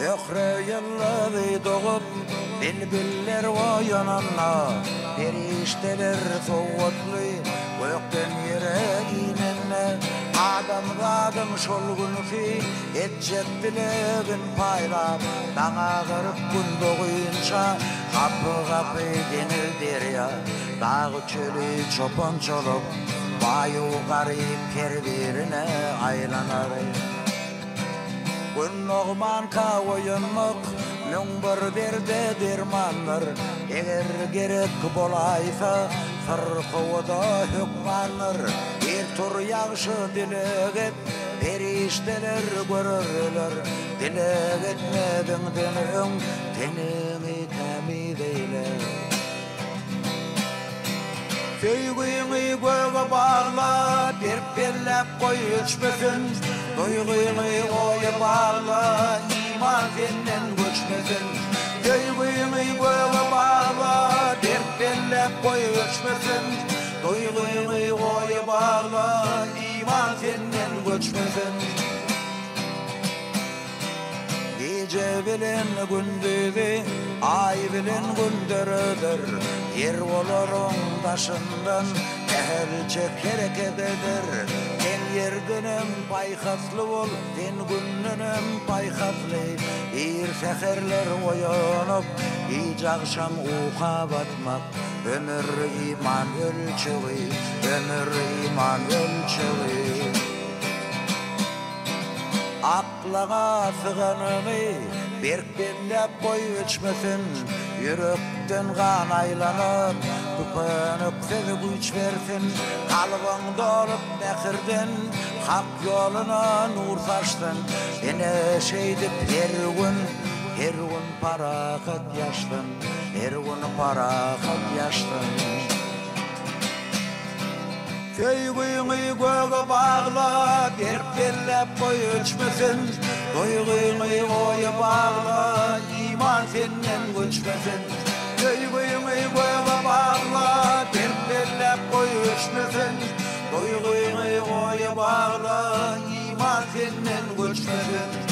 Ohre yılladı doğup Bilbiller oyananla Perişteler soğutlu Gökten yere inenne Adam zadım şol günü Etcek dilegin paylap Dana kırıp gün doğuyunca Kapı kapı denir derya. Dağ çölü çopan çolup Bayu garip perverine aylanar Gün oğman ka oyunmak Mün bir berde dermanlar Eğer gerek bolaysa Fırkıvada hükmanlar Bir tur yağışı dilek et Perişteler görürler Dilek etmedin denin Tenini temiz eyle Söygüyünü göğe bağla Bir pellep koy içmesin Duyguyunu oya bağla iman senden göçmesin Söygüyünü göğe bağla Bir pellep koy içmesin Duyguyunu oya bağla iman senden göçmesin Gece bilen gündüzü, ay bilen gündürüdür Yer olurun taşından, ehel çekerek eder Sen yerdenem paykaslı ol, sen günnünem paykaslı Bir seherler oyanıp, hiç akşam uka batmak Ömür iman ölçeği, ömür iman ölçeği Aklına sığanını bir bellep koy içmesin Yürekten kan aylanıp Tüpönüp seni güç versin. Kalbın dolup nekirden Hak yoluna nur saçtın Yine şeydi her gün Her gün parakat Köygüyünü göğe bağla Bir pellep koy içmesin. Duyguyunu oya bağla iman senden göçmesin. Köygüyünü göğe bağla Bir pellep koy içmesin. Duyguyunu oya bağla iman senden göçmesin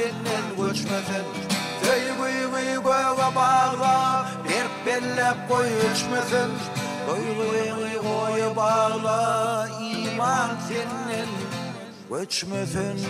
iman senden göçmesin Söygüyünü göğe bağla. Bir bellep koy içmesin Duyguyunu koy bağla. İman senden göçmesin